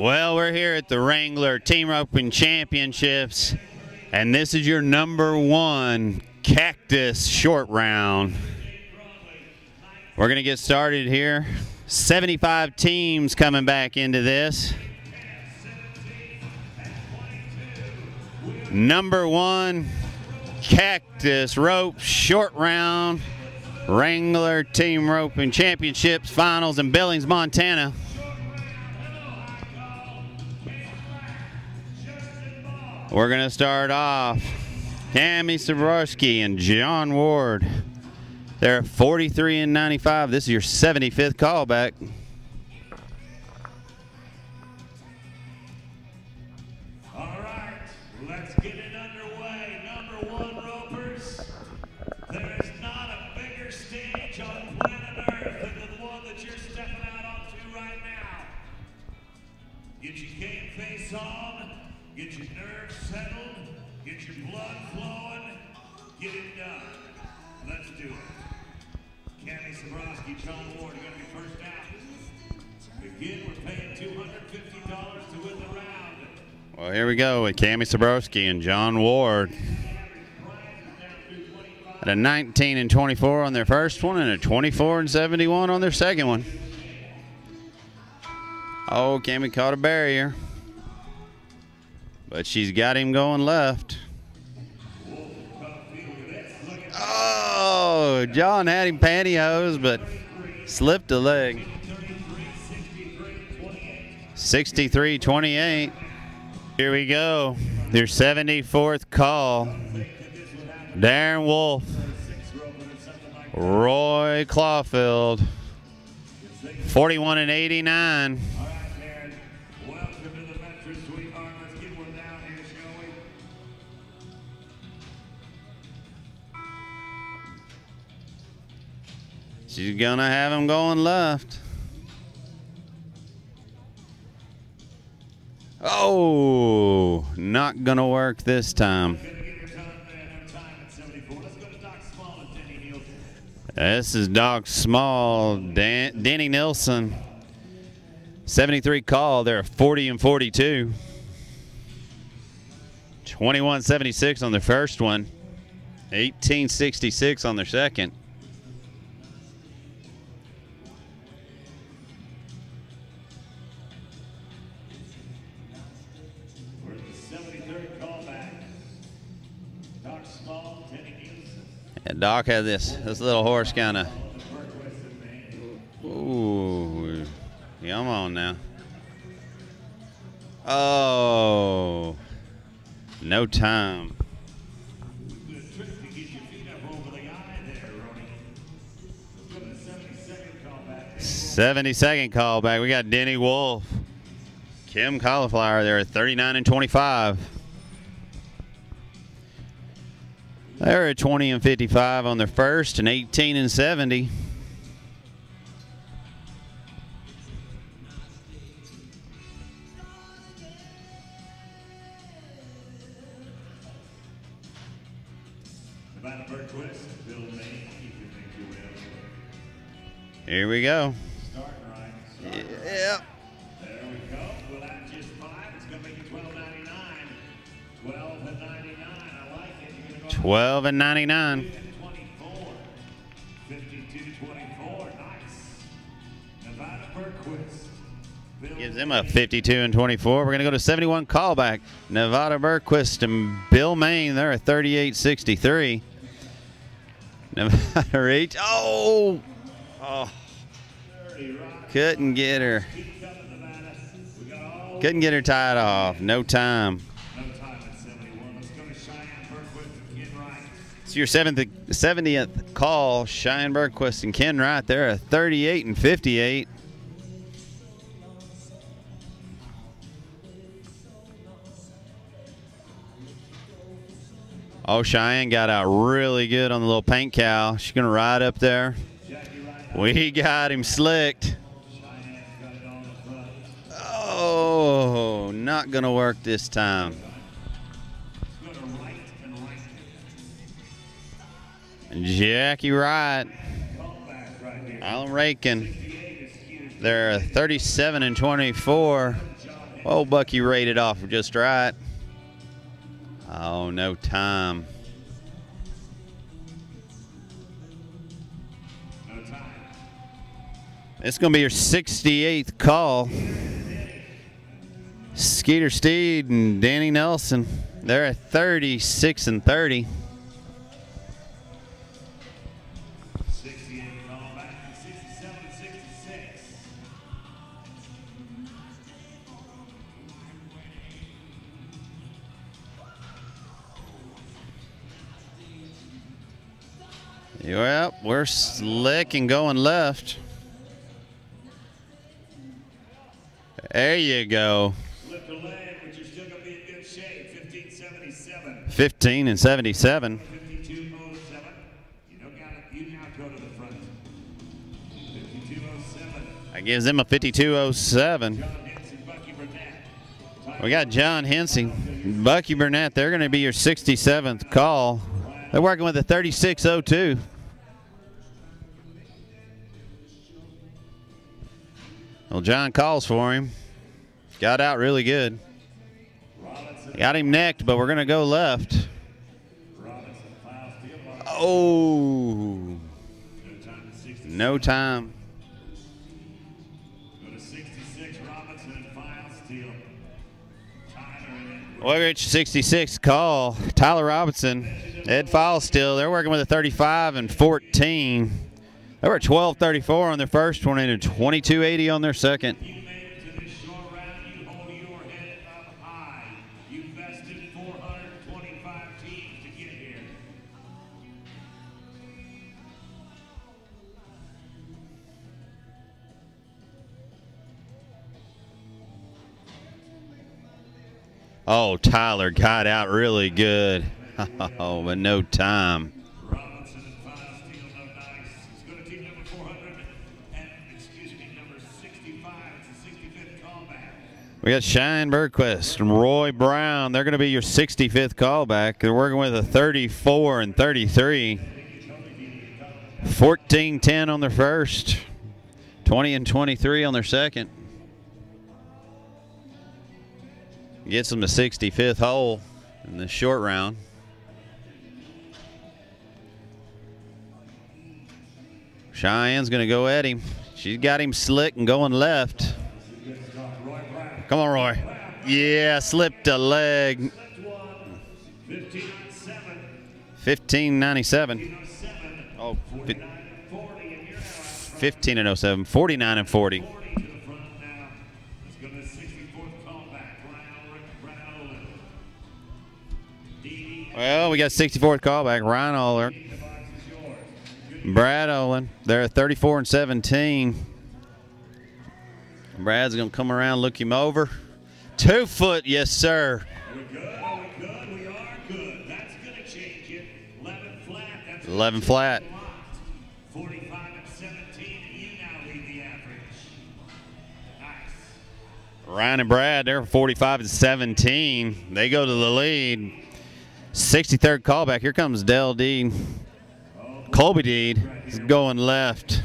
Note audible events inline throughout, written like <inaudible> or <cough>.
Well, we're here at the Wrangler Team Roping Championships, and this is your number one Cactus Short Round. We're going to get started here. 75 teams coming back into this. Number one Cactus Rope Short Round Wrangler Team Roping Championships Finals in Billings, Montana. We're going to start off. Cami Sabrowski and John Ward. They're at 43 and 95. This is your 75th callback. John Ward are going to be first out. Again, we're paying $250 to win the round. Well, here we go with Cami Sabrowski and John Ward. At a 19 and 24 on their first one and a 24 and 71 on their second one. Oh, Cami caught a barrier. But she's got him going left. Oh, John had him pantyhose, but slipped a leg. 63 28. Here we go. Your 74th call. Darren Wolf. Roy Clawfield. 41 and 89. She's gonna have him going left. Oh, not gonna work this time. Gonna get your time there. No time at 74. Let's go to Doc Small and Denny Nielsen. This is Doc Small, Dan, Denny Nilsson. 73 call. They're 40 and 42. 21 76 on their first one. 18 66 on their second. And Doc had this this little horse kind of. Ooh, come on now. Oh, no time. Good trick to get your feet up over the eye there, Ronnie. Let's go to the 72nd callback. 72nd call back. We got Denny Wolf. Kim Cauliflower there at 39 and 25. They're at 20 and 55 on their first and 18 and 70. Nevada Bergquist, Bill May, if you think you will. Here we go. 12 and 99. 24. 52 24. Nevada Bergquist. Gives them a 52 and 24. We're going to go to 71 callback. Nevada Burquist and Bill Main, they're at 38 63. Nevada <laughs> Reach. Oh! Oh, couldn't get her. Couldn't get her tied off. No time It's your seventh, 70th call. Cheyenne Burquist and Ken Wright, they're at 38 and 58. Oh, Cheyenne got out really good on the little paint cow. She's going to ride up there. We got him slicked. Oh, not going to work this time. Jackie Wright. Alan Rakin, 68 is Hughes. they're 37 and 24. John Oh, Bucky rated off just right. Oh. No time. It's going to be your 68th call. Skeeter Steed and Danny Nelson. They're at 36 and 30. Yep, we're slick and going left. There you go. Lift a leg, but you're still going to be in good shape. 1577. 15 and 77. 5207. You don't got it. You now go to the front. 5207. That gives them a 5207. John Henson, Bucky Burnett. We got John Hensing, Bucky Burnett. They're going to be your 67th call. They're working with a 3602. Well, John calls for him. Got out really good. Got him necked, but we're going to go left. Oh, No time at 66 call. Tyler Robinson, Ed File still. They're working with a 35 and 14. They were at 1234 on their first one and a 2280 on their second. Oh, Tyler got out really good. <laughs> Oh, but no time. Robinson and file steel, no dice. Let's go to team number 400 and, excuse me, number 65. It's the 65th callback. We got Cheyenne Burquist and Roy Brown. They're going to be your 65th callback. They're working with a 34 and 33. 14 10 on their first, 20 and 23 on their second. Gets them to 65th hole in the short round. Cheyenne's going to go at him. She's got him slick and going left. Come on, Roy. Yeah, slipped a leg. 15 on 7. 1597. Oh, fi- 49 and 40. And you're now out front. 15 and 07. 49 and 40. Well, we got 64th callback. Ryan. Good Brad Olin. They're 34 and 17. Brad's going to come around, look him over. Two foot, yes, sir. We're good? We are good. That's going to change it. 11 flat. That's 11 flat. 45 and 17. And you now lead the average. Nice. Ryan and Brad, they're 45 and 17. They go to the lead. 63rd callback. Here comes Dell Deed. Colby Deed is going left.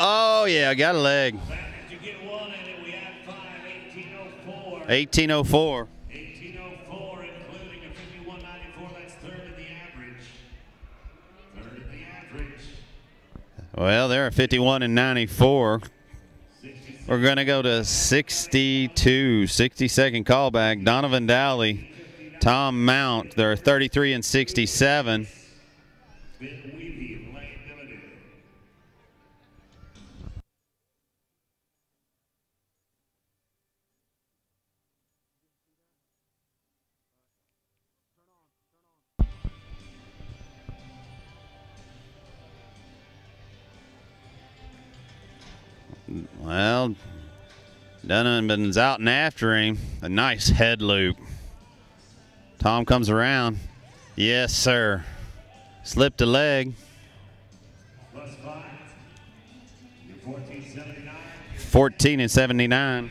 Oh, yeah, I got a leg. Back to get one in it. We have five. 1804. 1804. 1804, including a 5194. That's third in the average. Third in the average. Well, they're at 51 and 94. 66. We're going to go to 62, 62nd callback. Donovan Dowley, Tom Mount. They're 33 and 67. Well, Dunham's out and after him. A nice head loop. Tom comes around. Yes, sir. Slipped a leg. Plus five. You're 1479. 14 and 79.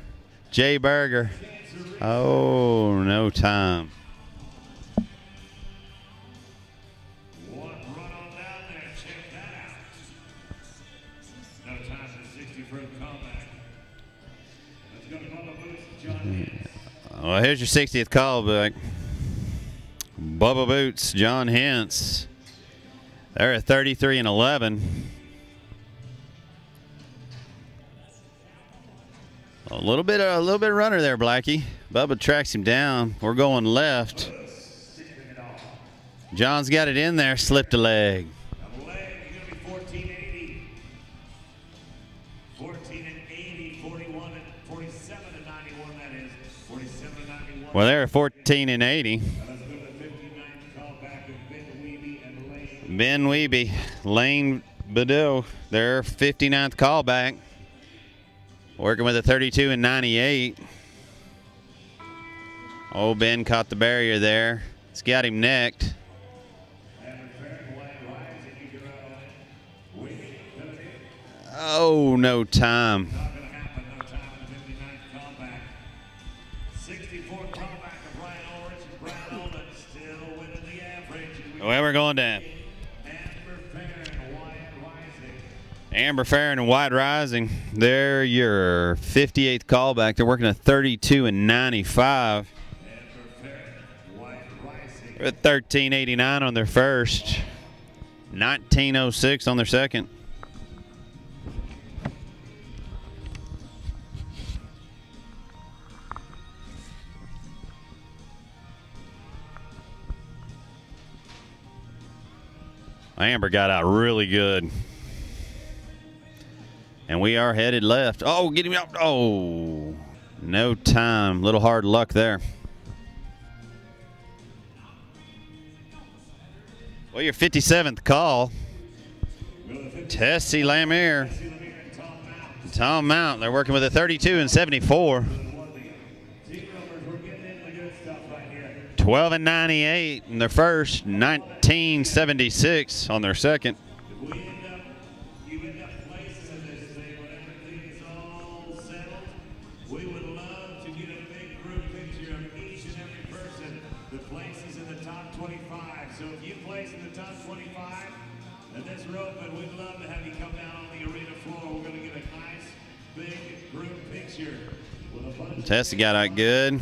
Jay Berger. Oh, no time. One run on down there, check that out. No time for 60 for the comeback. Let's go to Bubba Boots, John Hicks. Well, here's your 60th call back. Bubba Boots, John Hintz. They're at 33 and 11. A little bit, a little bit runner there, Blackie. Bubba tracks him down. We're going left. John's got it in there, slipped a leg. A leg, you're going to be 1480. 14 and 80, 41 and 47 and 91, that is. 47 and 91. Well, they're 14 and 80. Let's go to the 59th call back of Ben Weeby Lane. Bedell, their 59th callback. Working with a 32 and 98. Oh, Ben caught the barrier there. It's got him necked. Oh, no time. Not going to happen, Amber Fair and Wyatt Rising. They're your 58th callback. They're working a 32 and 95. Amber Fair, Wyatt Rising. They're at 1389 on their first. 1906 on their second. Amber got out really good. And we are headed left. Oh, get him out. Oh, no time. Little hard luck there. Well, your 57th call. Tessie Lamere. Tom Mount. They're working with a 32 and 74. Team Rovers, we're getting into the good stuff right here. 12 and 98 in their first. 1976 on their second. With a bunch got out good.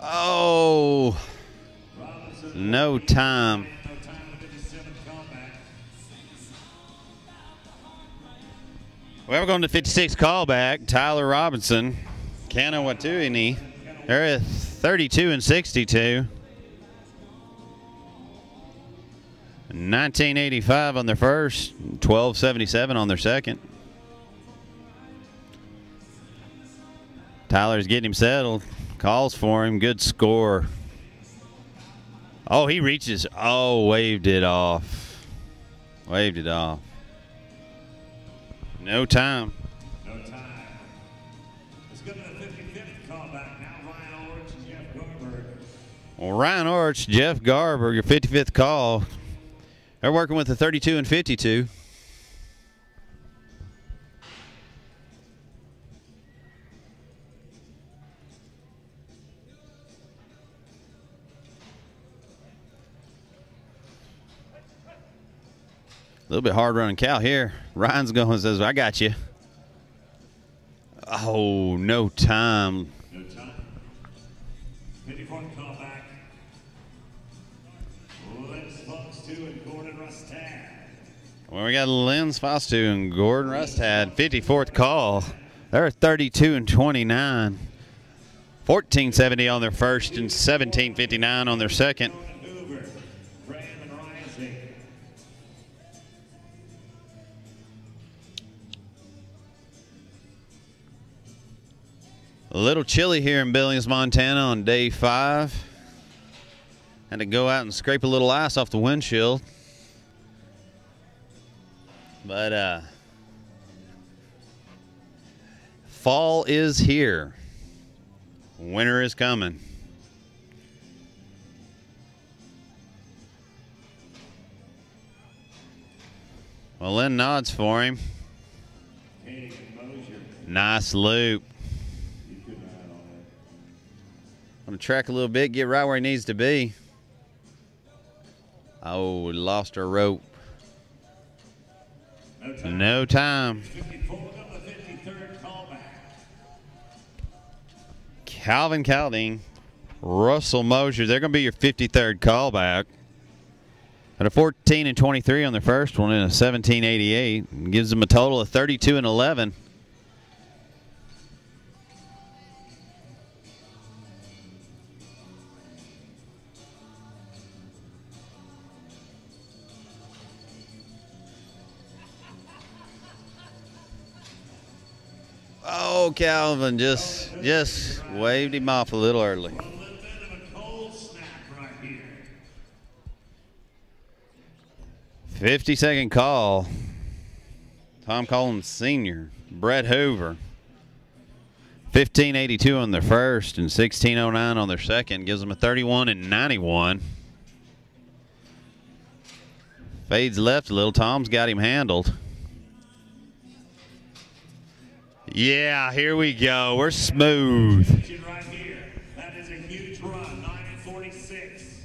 Oh, no time. No time in the 57 combat. Well, we're going to 56 callback. Tyler Robinson, Kanawatuini. They're at 32 and 62. 1985 on their first, 1277 on their second. Tyler's getting him settled. Calls for him. Good score. Oh, he reaches. Oh, waved it off. Waved it off. No time. No time. Let's go to the 55th callback now. Ryan Orange and Jeff Garber. Well, Ryan Orch, Jeff Garber, your 55th call. They're working with the 32 and 52. A little bit hard running cow here. Ryan's going and says, I got you. Oh, no time. No time. 54th callback. Lens Fox 2 and Gordon Rustad. Well, we got Lens Fostu and Gordon Rustad, 54th call. They're 32 and 29. 1470 on their first and 1759 on their second. A little chilly here in Billings, Montana on day five. Had to go out and scrape a little ice off the windshield. But uh, fall is here. Winter is coming. Well, Lynn nods for him. Nice loop. On the track a little bit, get right where he needs to be. Oh, we lost our rope. No time. Calvin Calding, Russell Mosier. They're going to be your 53rd callback. At a 14 and 23 on their first one in a 1788 gives them a total of 32 and 11. Calvin just just waved him off a little early. 50 second call. Tom Collins Sr., Brett Hoover. 1582 on their first and 1609 on their second gives them a 31 and 91. Fades left a little. Tom's got him handled. Yeah, here we go. We're smooth. Right here. That is a huge run. 9 and 46.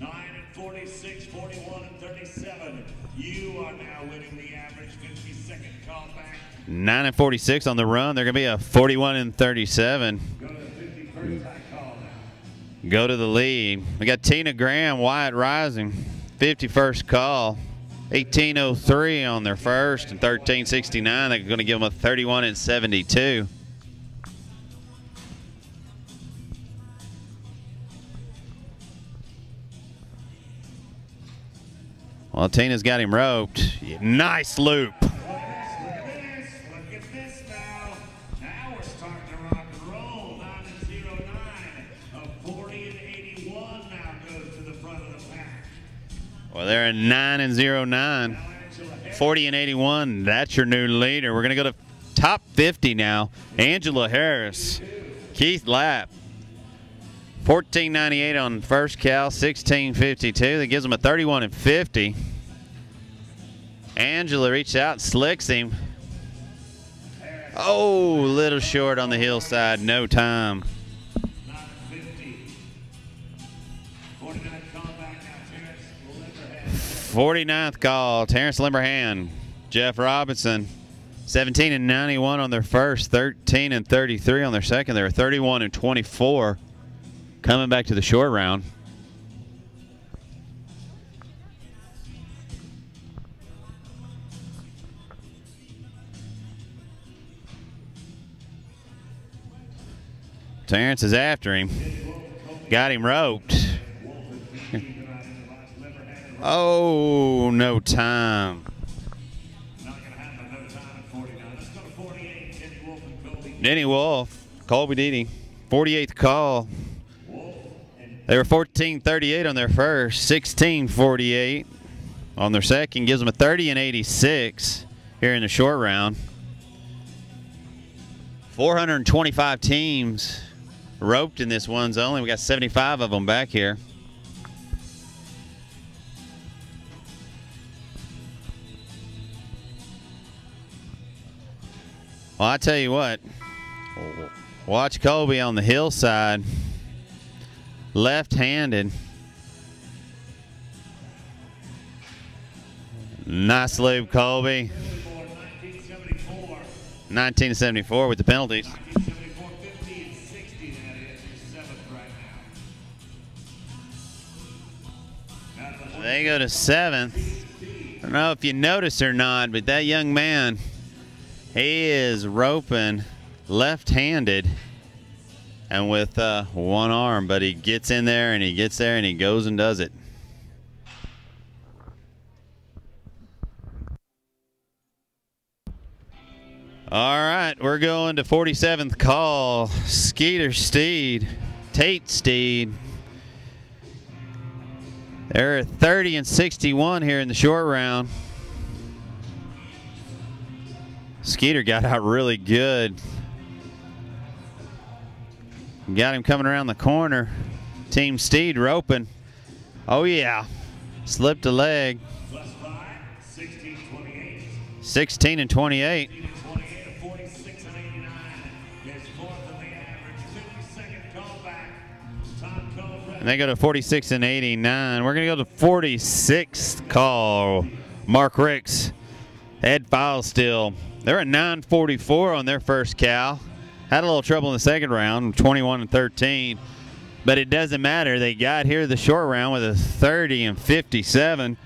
9 and 46, 41 and 37. You are now winning the average 50 second callback. 9 and 46 on the run. They're going to be a 41 and 37. Go to the 51st high call now. go to the lead. We got Tina Graham, Wyatt Rising, 51st call. 1803 on their first and 1369. They're going to give them a 31 and 72. Well, Tina's got him roped. Nice loop. Well, they're at 9 and 0 09. Now Angela Harris 40 and 81. That's your new leader. We're going to go to top 50 now. Angela Harris, Keith Lapp. 1498 on first cal, 1652. That gives them a 31 and 50. Angela reaches out slicks him. Oh, little short on the hillside. No time. 49th call, Terrence Limberhand, Jeff Robinson, 17 and 91 on their first, 13 and 33 on their second. They were 31 and 24 coming back to the short round. Terrence is after him. Got him roped. Wolf no time. Denny Wolf, Colby Deedy, 48th call. They were 14.38 on their first, 16.48 on their second. Gives them a 30 and 86 here in the short round. 425 teams roped in this one's only. We got 75 of them back here. Well, I tell you what, watch Colby on the hillside, left-handed. Nice loop, Colby. 1974. 1974 with the penalties. 1974, 50 and 60. That is your seventh right now. Now to the They go to seventh. I don't know if you noticed or not, but that young man, he is roping left-handed and with uh, one arm, but he gets in there and he gets there and he goes and does it. All right, we're going to 47th call. Skeeter Steed, Tate Steed. They're at 30 and 61 here in the short round. Skeeter got out really good. Got him coming around the corner. Team Steed roping. Oh yeah, slipped a leg. Plus 16, and 28. 28 to 46 and 89. Is fourth in the average. 52nd callback. Tom Cole And they go to 46 and 89. We're going to go to 46th call. Mark Ricks, Ed File still. They're at 944 on their first cow. Had a little trouble in the second round, 21 and 13. But it doesn't matter. They got here the short round with a 30 and 57.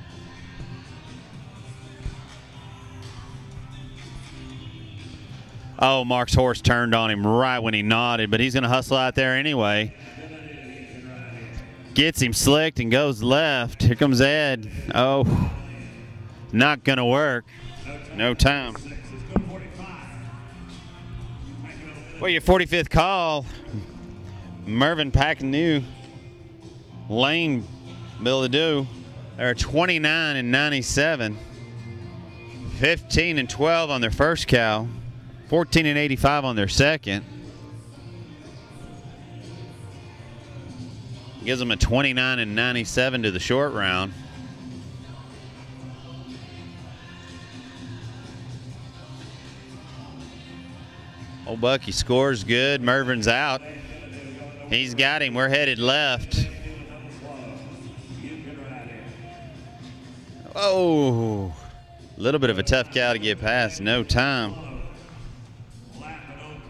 Oh, Mark's horse turned on him right when he nodded, but he's going to hustle out there anyway. Gets him slicked and goes left. Here comes Ed. Oh, not going to work. No time. Six. Let's go 45. Well, your 45th call, Mervyn Packnew, Lane Billadu. They're 29 and 97, 15 and 12 on their first cow, 14 and 85 on their second. Gives them a 29 and 97 to the short round. Old Bucky scores good. Mervin's out. He's got him. We're headed left. Oh, a little bit of a tough cow to get past. No time. Lapping old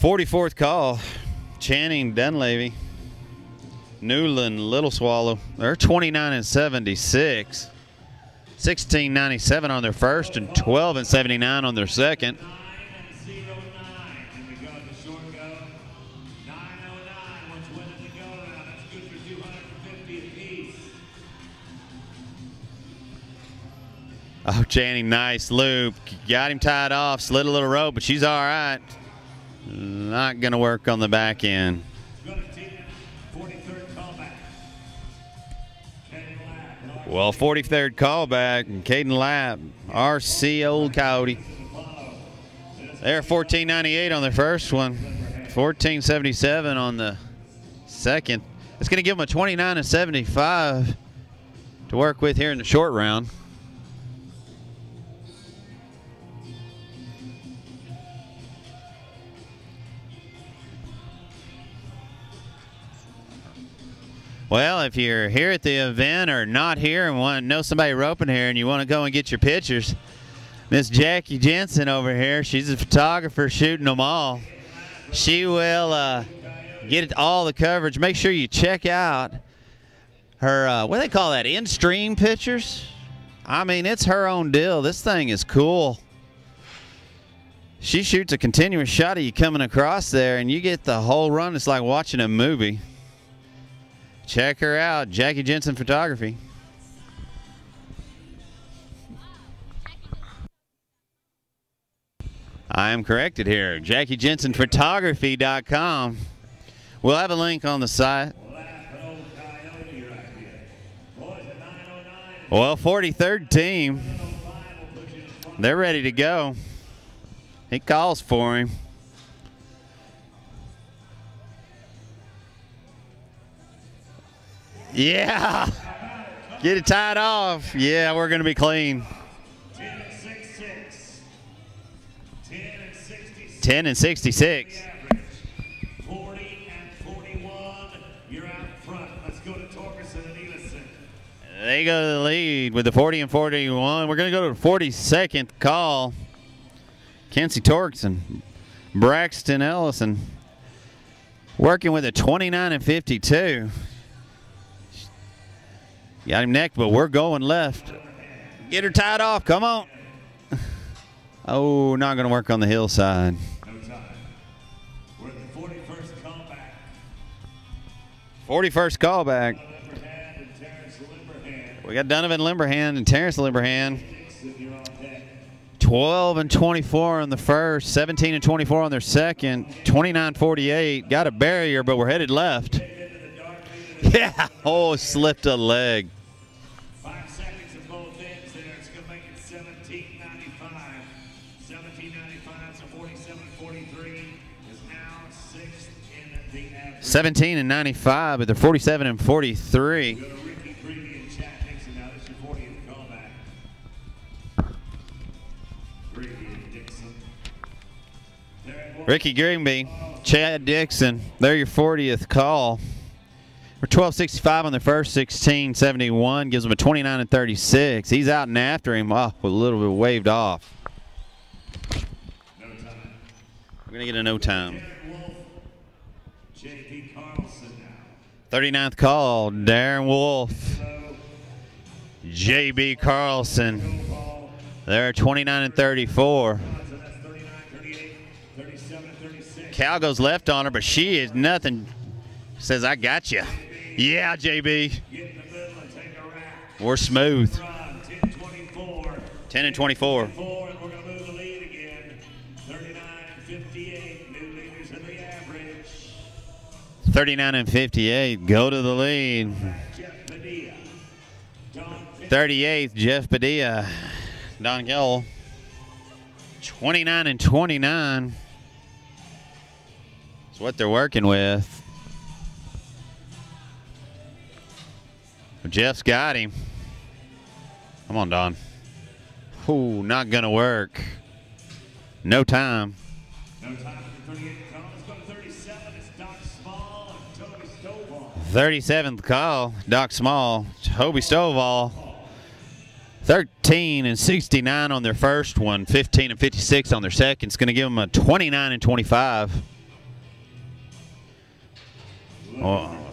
coyote. 44th call. Channing Dunleavy. Newland Little Swallow. They're 29 and 76. 1697 on their first and 12 and 79 on their second. 9 and 0 9. And we go to short go. 909. What's winning the go round? That's good for 250 apiece. Oh, Channing, nice loop. Got him tied off, slid a little rope, but she's all right. Not going to work on the back end. Well, 43rd callback, and Caden Lapp, RC Old Coyote. They're 1498 on their first one, 1477 on the second. It's going to give them a 29 and 75 to work with here in the short round. Well, if you're here at the event or not here and want to know somebody roping here and you want to go and get your pictures, Miss Jackie Jensen over here, she's a photographer shooting them all. She will uh, get all the coverage. Make sure you check out her, uh, what do they call that, in-stream pictures? I mean, it's her own deal. This thing is cool. She shoots a continuous shot of you coming across there, and you get the whole run. It's like watching a movie. Check her out, Jackie Jensen Photography. I am corrected here. JackieJensenPhotography.com. We'll have a link on the site. Lapping old coyote right here. Boys at 909. Well, 43rd team, 05 will put you to 20. they're ready to go. He calls for him. Yeah. Get it tied off. Yeah, we're going to be clean. 10 and 66. 10 and 66. 10 and 66. 40 and 41. You're out front. Let's go to Torkelson and Elison. They go to the lead with the 40 and 41. We're going to go to the 42nd call. Kenzie Torkson, Braxton Ellison, working with a 29 and 52. Got him necked, but we're going left. Get her tied off. Come on. <laughs> Oh, not going to work on the hillside. No the 41st comeback. 41st callback. We got Donovan Limberhand and Terrence Limberhand. Dixon, you're on deck. 12 and 24 on the first, 17 and 24 on their second, 29 48. Got a barrier, but we're headed left. <laughs> Yeah, oh, slipped a leg. 17 and 95, but they're 47 and 43. Ricky Creedy Chad Dixon now. This is your 40th callback. Creedy and Dixon. There it Ricky Greenby, Chad Dixon, they're your 40th call. We're 1265 on the first, 1671 gives him a 29 and 36. He's out and after him. Oh, a little bit waved off. We're going to get a no time. J.P. Carlson now. 39th call, Darren Wolf, JB Carlson. They're 29 and 34. So that's 39, 38, 37, 36. Cal goes left on her, but she is nothing. Says, I got you. Yeah, JB. We're smooth. Run, 10, 24. 10 and 24. 39 and 58. Go to the lead. Jeff Padilla. Don Fitch. 38th, Jeff Padilla. Don Gill. 29 and 29. That's what they're working with. Jeff's got him. Come on, Don. Ooh, not going to work. No time. No time 37th call, Doc Small, Hobie Stovall. 13 and 69 on their first one, 15 and 56 on their second. It's going to give them a 29 and 25. Oh,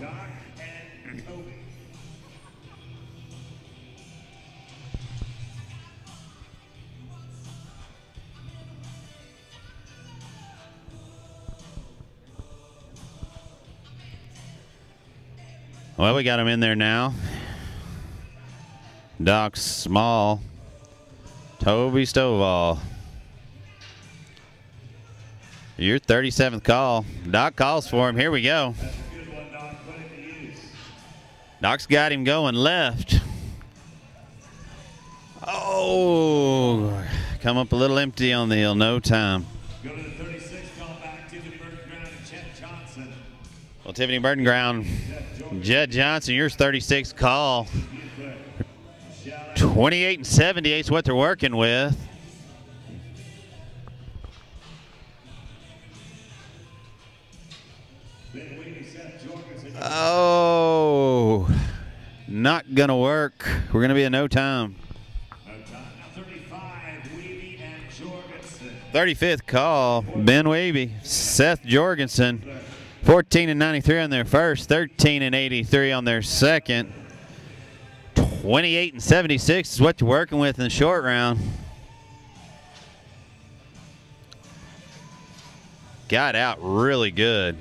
well, we got him in there now. Doc Small, Toby Stovall. Your 37th call. Doc calls for him. Here we go. That's a good one, Doc. Put it to use. Doc's got him going left. Oh, come up a little empty on the hill. No time. Go to the 36 call back. Tiffany Bergground and Chet Johnson. Well, Tiffany Burton Ground, Jed Johnson, yours 36 call. 28 and 78 is what they're working with. Oh, not going to work. We're going to be in no time. No time. Now 35. Weedy and Jorgensen. 35th call, Ben Weeby, Seth Jorgensen, 14 and 93 on their first, 13 and 83 on their second. 28 and 76 is what you're working with in the short round. Got out really good.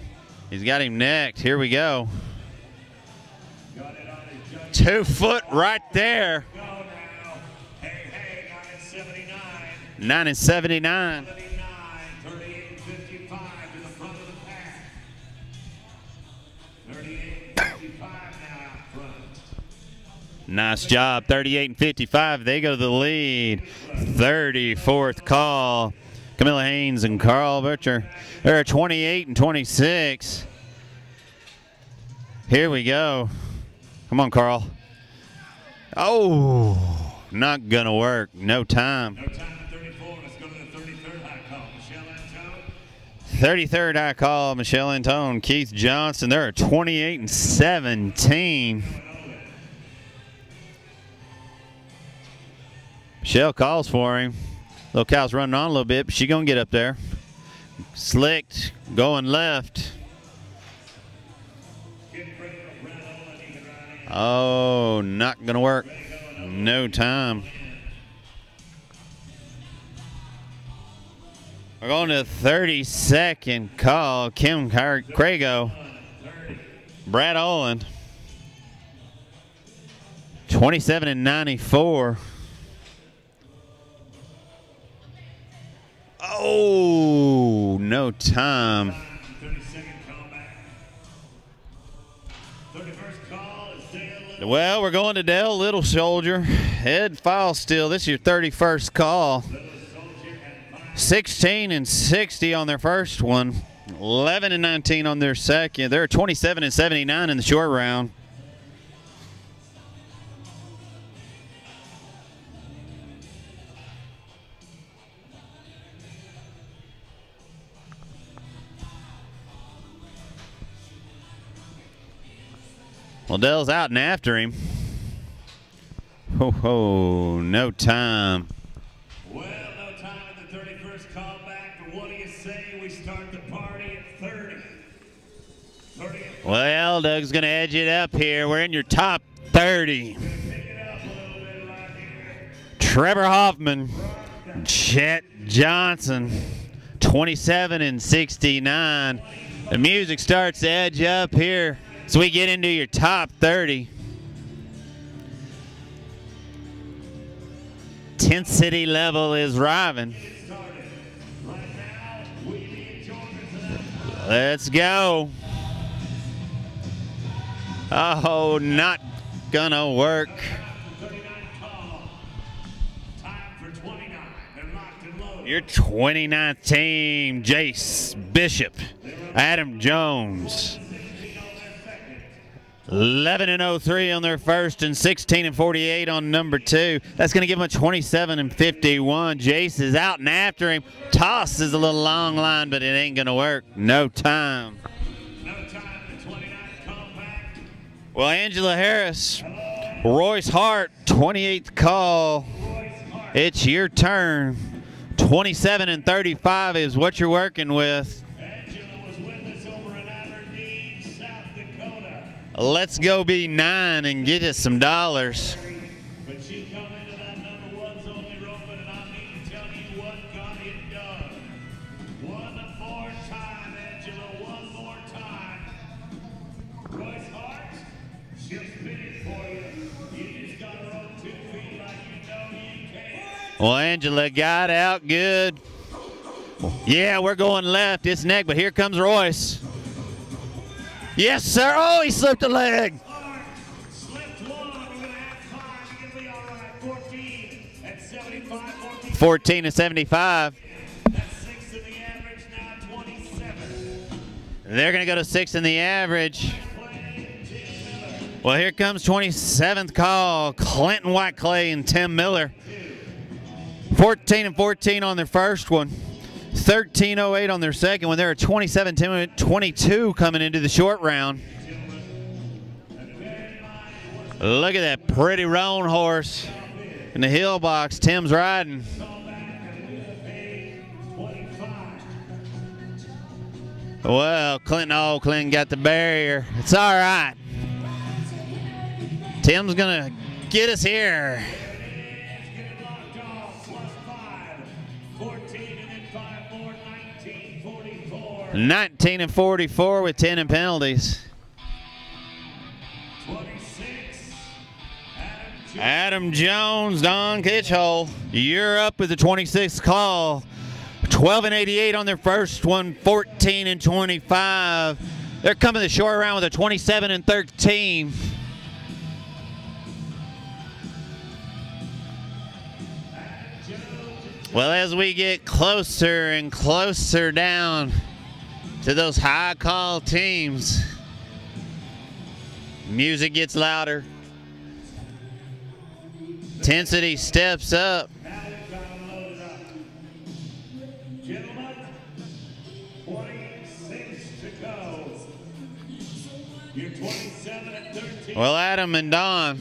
He's got him necked. Here we go. Got it on his judge. Two foot right there. Go now. Hey, hey, 9 and 79. Nice job. 38 and 55. They go to the lead. 34th call. Camilla Haynes and Carl Butcher. They're at 28 and 26. Here we go. Come on, Carl. Oh, not going to work. No time. No time at 34. Let's go to the 33rd high call. Michelle Antone. 33rd I call Michelle Antone, Keith Johnson. They're at 28 and 17. Michelle calls for him. Little cow's running on a little bit, but she gonna get up there. Slicked, going left. Oh, not gonna work. No time. We're going to 32nd call. Kim Car- Crago. Brad Oland. 27 and 94. Oh, no time. 30 second call back. 31st call is Dale Little. Well, we're going to Dell Little Soldier. Head file still. This is your 31st call. Little Soldier and five. 16 and 60 on their first one. 11 and 19 on their second. They're 27 and 79 in the short round. Well, Dell's out and after him. Ho ho, no time. Well, no time at the 31st call back, but what do you say we start the party at 30? 30 and Well, Doug's going to edge it up here. We're in your top 30. pick it up a little bit right. Trevor Hoffman, Chet Johnson, 27 and 69. The music starts to edge up here as we get into your top 30. Intensity level is rising. Let's go. Oh, not gonna work. 39 call. Time for 29. They're locked. Your 29th team, Jace Bishop, Adam Jones. 11 and 03 on their first and 16 and 48 on number two. That's going to give them a 27 and 51. Jace is out and after him. Toss is a little long line, but it ain't going to work. No time. No time for 29 compact. Well, Angela Harris, Royce Hart, 28th call. It's your turn. 27 and 35 is what you're working with. Let's go be nine and get us some dollars. But she come into that number one's only roping, and I need to tell you what got it done. One more time, Angela, one more time. Royce Hart, she'll spin it for you. You just gotta roll two feet like you know you can. Well, Angela got out good. Yeah, we're going left. It's neck, but here comes Royce. Yes, sir. Oh, he slipped a leg. Hart slipped one. We're gonna have five. You're gonna be all right. 14 at 75, 14. 14 to 75. That's six in the average now, 27. They're going to go to six in the average. Well, here comes 27th call. Clinton White Clay and Tim Miller. 14 and 14 on their first one. 13.08 on their second when They're at 27 22 coming into the short round. Look at that pretty roan horse in the hill box. Tim's riding. Well, Clinton, oh, Clinton got the barrier. It's all right. Tim's going to get us here. 19 and 44 with 10 in penalties. Adam Jones. Don Kitchell, you're up with the 26th call. 12 and 88 on their first one, 14 and 25. They're coming the short round with a 27 and 13. Well, as we get closer and closer down to those high call teams, music gets louder. Intensity steps up. Now they've got them loaded up. Gentlemen, 26 to go. You're 27 and 13. Well, Adam and Don,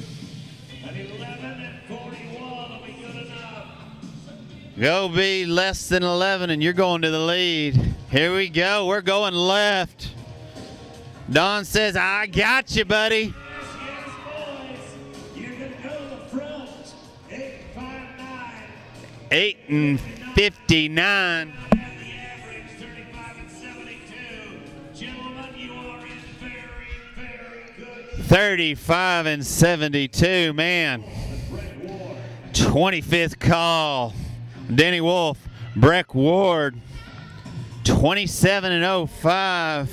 go be less than 11, and you're going to the lead. Here we go. We're going left. Don says, I got you, buddy. Yes, yes, boys. You're going to go to the front. 859. 8 and 59. And the average 35 and 72. Gentlemen, you are in very, very good 35 and 72. Man, 25th call. Denny Wolf, Breck Ward, 27 and 05.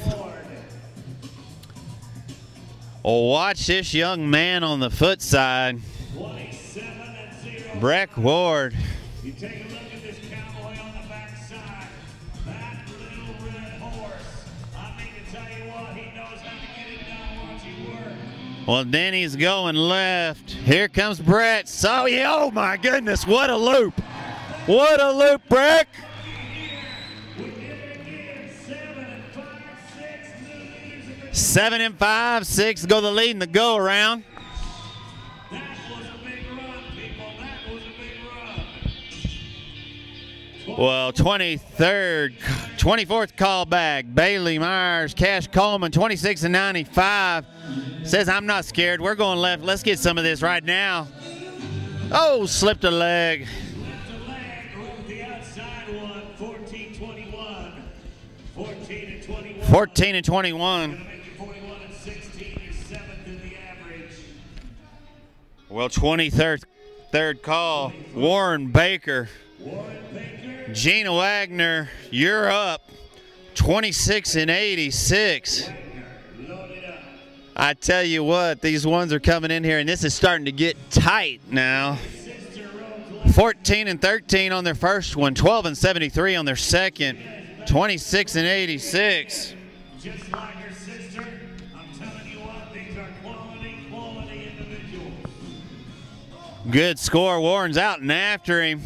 Oh, watch this young man on the foot side. 27 and 0. Breck Ward. You take a look at this cowboy on the backside. That little red horse. I mean to tell you what, he knows how to get it done once you work. Well, Denny's going left. Here comes Brett. So, oh my goodness, what a loop. What a loop, again. Seven and five, six go the lead in the go around. Well, 23rd, 24th call back. Bailey Myers, Cash Coleman, 26 and 95. Says, I'm not scared. We're going left. Let's get some of this right now. Oh, slipped a leg. 14 and 21. Gonna make you 41 and 16. You're seventh in the average. Well, 23rd third call. Warren Baker, Gina Wagner, you're up. 26 and 86. I tell you what, these ones are coming in here, and this is starting to get tight now. Sister Rose left 14 and 13 on their first one, 12 and 73 on their second, 26 and 86. Just like her sister. I'm telling you what, these are quality, quality individuals. Good score. Warren's out and after him.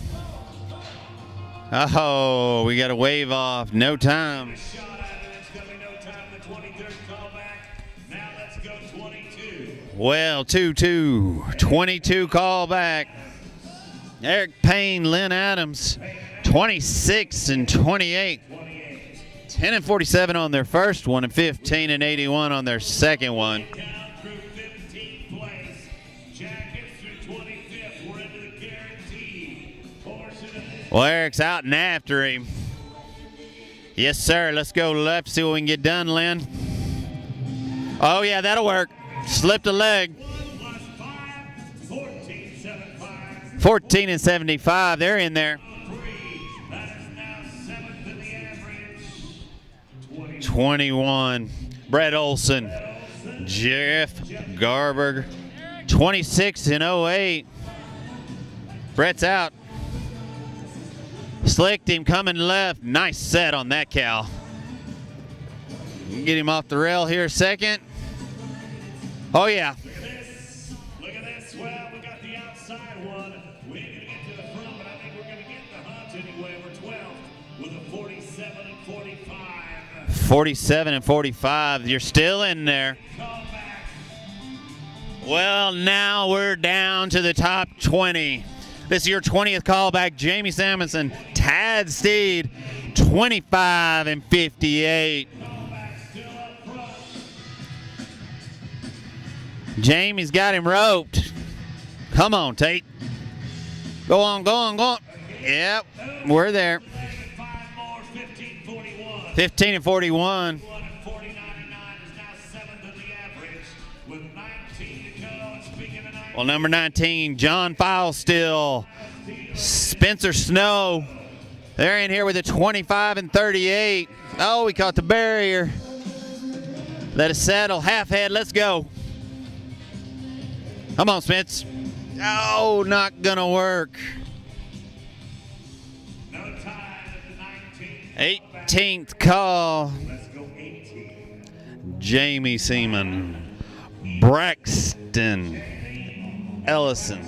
Oh, we got a wave off. No time. Shot at it. It's going to be no time. The 23rd callback. Now let's go 22. Well, 2 2. 22 call back. Eric Payne, Lynn Adams, 26 and 28. 28. 10 and 47 on their first one, and 15 and 81 on their second one. Down through 15th place. Jackets through 25th. We're into the guaranteed portion of this. Well, Eric's out and after him. Yes, sir. Let's go left, see what we can get done, Lynn. Oh, yeah, that'll work. Slipped a leg. 1 plus 5, 14, 7, 5. 14 and 75. They're in there. 21. Brett Olson. Jeff Garberg. 26 and 08. Brett's out. Slicked him coming left. Nice set on that cow. Get him off the rail here a second. Oh, yeah. 47 and 45. You're still in there. Well, now we're down to the top 20. This is your 20th callback. Jamie Samuelson, Tad Steed, 25 and 58. Call back still up front. Jamie's got him roped. Come on, Tate. Go on, go on, go on. Yep, we're there. 15 and 41. 1 and 49 and 9 is now seventh in the average with 19 to go. And speaking of 19, Well, number 19, John Filestill, Spencer Snow. They're in here with a 25 and 38. Oh, we caught the barrier. Let it settle. Half head. Let's go. Come on, Spence. Oh, not gonna work. 18th call. Let's go 18. Jamie Seaman, Braxton Ellison.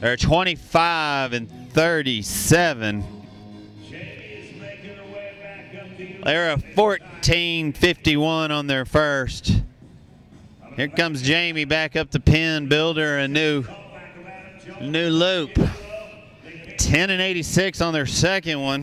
They're 25 and 37. Jamie is making her way back up They're a 1451 on their first. Here comes Jamie back up the pin, builder a new new loop. 10 and 86 on their second one.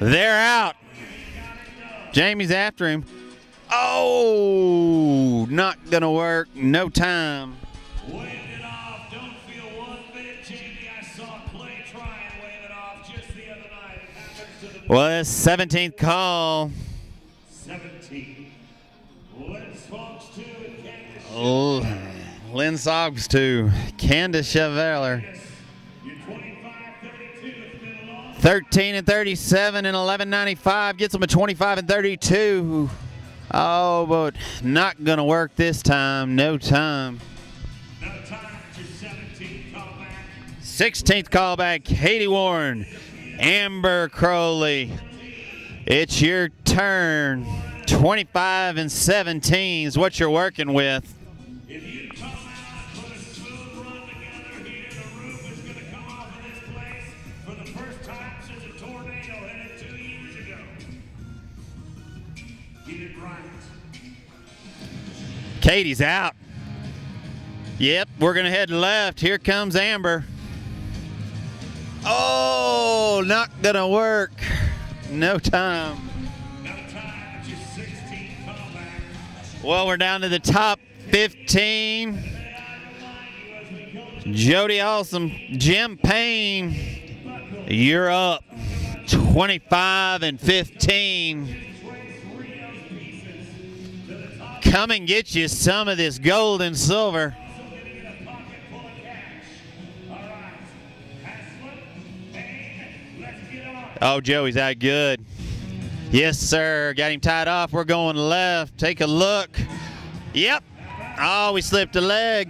they're out. Jamie's after him. Oh, not gonna work. No time. Waved it off. Don't feel one bit, Jamie. I saw play try and wave it off just the other night. It happens to the Well, this 17th call. 17. Let's Fox 2 and Candace. Oh, Lynn Soggs to Candace Cheveller. 13 and 37 and 11.95 gets them a 25 and 32. Oh, but not gonna work this time. No time. no time. It's your 17 callback. 16th callback, Katie Warren, Amber Crowley. It's your turn. 25 and 17 is what you're working with. Katie's out. Yep, we're gonna head left. Here comes Amber. Oh, not gonna work. No time. No time. It's your 16 callback. Well, we're down to the top 15. Jody Awesome, Jim Payne, you're up 25 and 15. Come and get you some of this gold and silver. Oh, Joey's out good. Yes, sir. Got him tied off. We're going left. Take a look. Yep. Oh, we slipped a leg.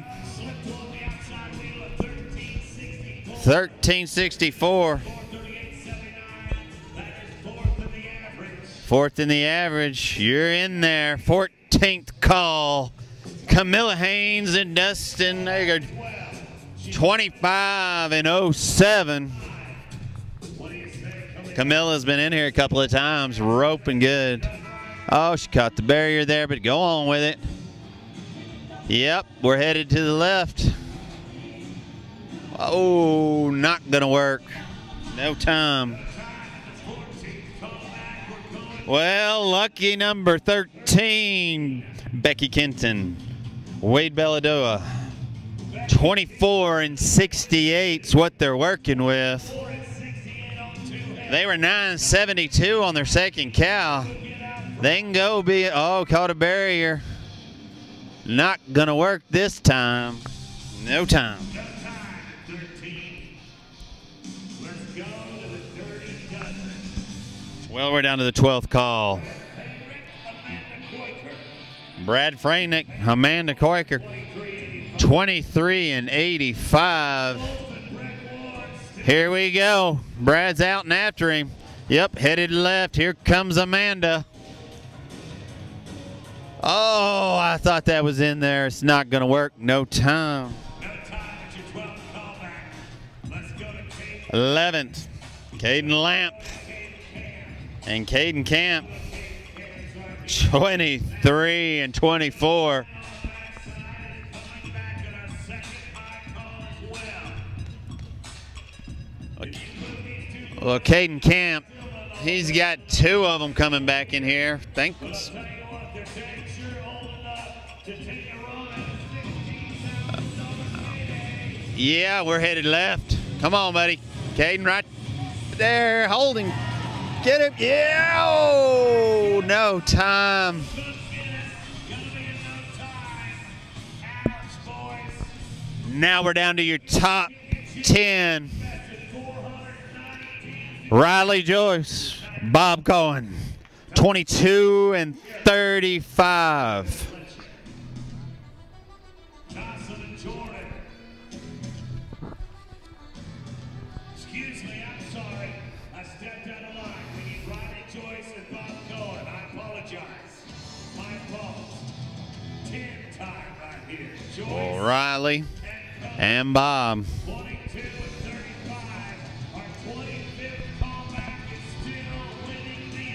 1364. Fourth in the average. You're in there. 14th call. Camilla Haynes and Dustin Eggert. 25 and 07. Camilla's been in here a couple of times, roping good. Oh, she caught the barrier there, but go on with it. Yep, we're headed to the left. Oh, not gonna work. No time. Well, lucky number 13, Becky Kenton. Wade Belladoa. 24 and 68 is what they're working with. They were 972 on their second cow. They can go be, oh, caught a barrier. Not gonna work this time. No time. Well, we're down to the 12th call. Brad Franick, Amanda Quaker, 23 and 85. Here we go. Brad's out and after him. Yep, headed left. Here comes Amanda. Oh, I thought that was in there. It's not going to work. No time. No time. It's your 12th callback. Let's go to Kate. 11th, Caden Lamp. And Caden Camp, 23 and 24. Coming back in our second high call as well. Caden Camp, he's got two of them coming back in here. Thanks. Yeah, we're headed left. Come on, buddy. Caden, right there. Holding. Get him. Yeah. Oh, no time. Now we're down to your top 10. Riley Joyce, Bob Cohen, 22 and 35. Riley and Bob. 22 and 35. Our 25th callback is still winning the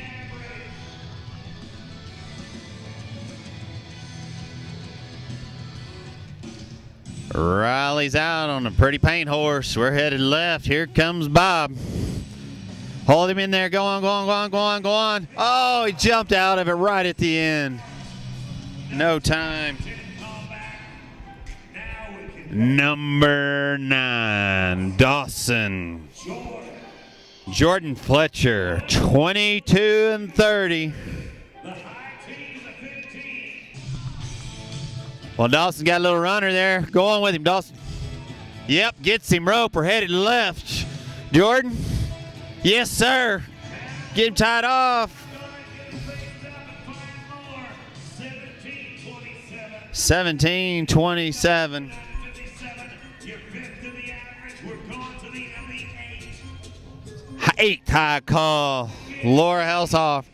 average. Riley's out on a pretty paint horse. We're headed left. Here comes Bob. Hold him in there. Go on, go on, go on, go on, go on. Oh, he jumped out of it right at the end. No time. Number nine, Dawson. Jordan Fletcher, 22 and 30. Well, Dawson got a little runner there. Go on with him, Dawson. Yep, gets him rope. We're headed left. Jordan. Yes, sir. Get him tied off. 17 27. Eighth high call. Laura Helshoff.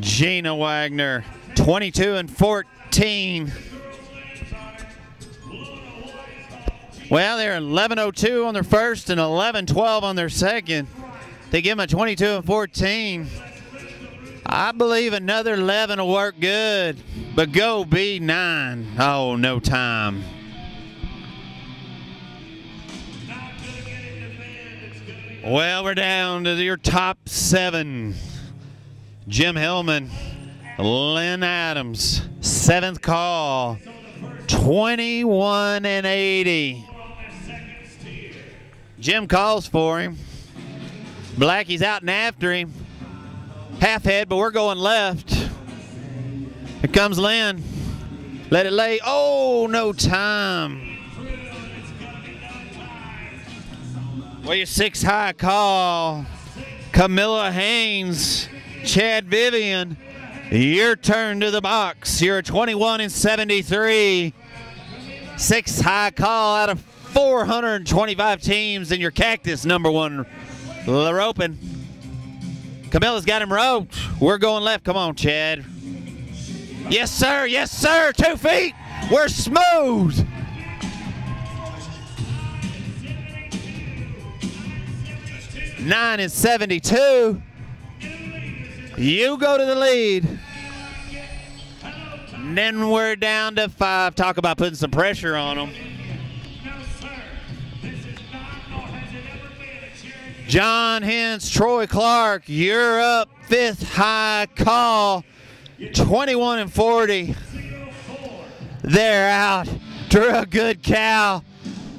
Gina Wagner. 22 and 14. Well, they're 11.02 on their first and 11.12 on their second. They give them a 22 and 14. I believe another 11 will work good, but go B9. Oh, no time. Well, we're down to your top seven. Jim Hillman, Lynn Adams, seventh call, 21 and 80. Jim calls for him. Blackie's out and after him. Half head, but we're going left. Here comes Lynn. Let it lay. Oh, no time. Well, your six high call. Camilla Haynes, Chad Vivian. Your turn to the box. You're 21 and 73. Six high call out of 425 teams in your Cactus number one roping. Camilla's got him roped. We're going left. Come on, Chad. Yes, sir. Yes, sir. Two feet. We're smooth. Nine and 72. You go to the lead. And then we're down to five. Talk about putting some pressure on them. John Hens, Troy Clark, you're up. Fifth high call. 21 and 40. They're out. Drew a good cow.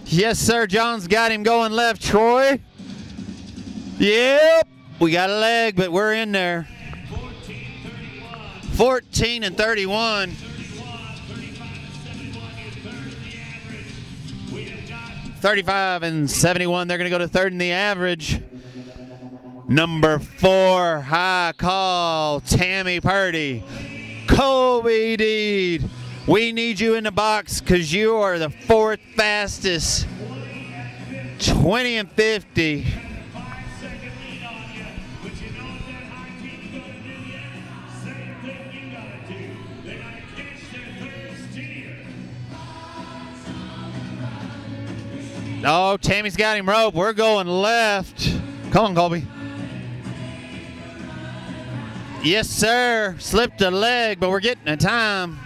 Yes, sir. John's got him going left. Troy. Yep. We got a leg, but we're in there. 14 and 31. 35 and 71. They're going to go to third in the average. Number four, high call, Tammy Purdy. Kobe Deed. We need you in the box because you are the fourth fastest. 20 and 50. Oh, Tammy's got him rope. We're going left. Come on, Colby. Yes, sir. Slipped a leg, but we're getting a time.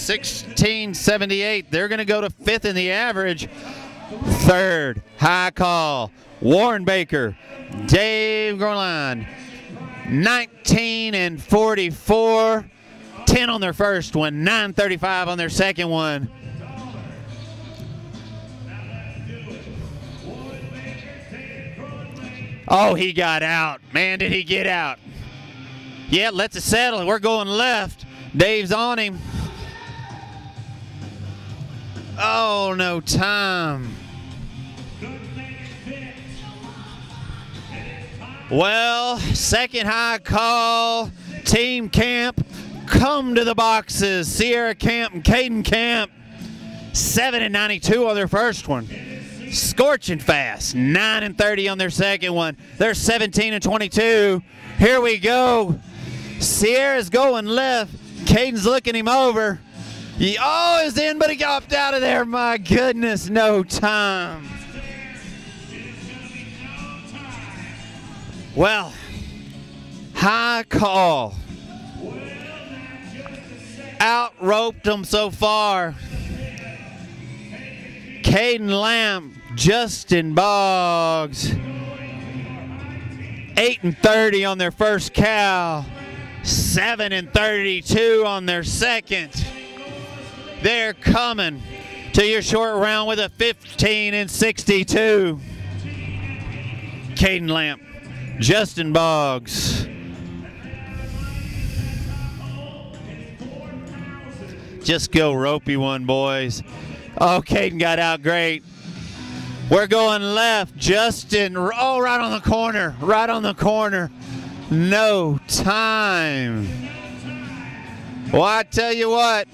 1678. They're going to go to fifth in the average. Third, high call. Warren Baker, Dave Gorline. 19 and 44. 10 on their first one, 935 on their second one. Oh, he got out. Man, did he get out. Yeah, let's it settle. We're going left. Dave's on him. Oh, no time. Well, second high call, team camp come to the boxes. Sierra Camp and Caden Camp, 7 and 92 on their first one. Scorching fast, 9 and 30 on their second one. They're 17 and 22. Here we go. Sierra's going left. Caden's looking him over. He, oh, is in, but he got out of there. My goodness, no time. Well, high call. Out roped them so far. Caden Lamp, Justin Boggs, 8 and 30 on their first cow, 7 and 32 on their second. They're coming to your short round with a 15 and 62. Caden Lamp, Justin Boggs. Just go ropey one, boys. Oh, Caden got out great. We're going left. Justin, oh, right on the corner. Right on the corner. No time. Well, I tell you what.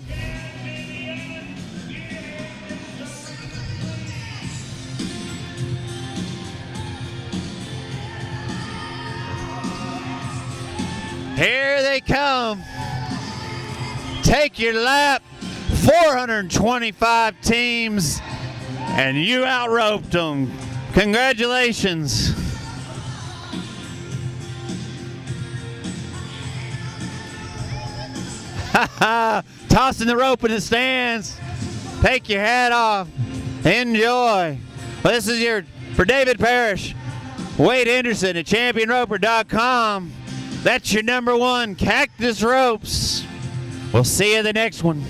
Here they come. Take your lap. 425 teams, and you outroped them. Congratulations. <laughs> Tossing the rope in the stands. Take your hat off. Enjoy. Well, this is your, for David Parrish, Wade Anderson at championroper.com. That's your number one Cactus Ropes. We'll see you the next one.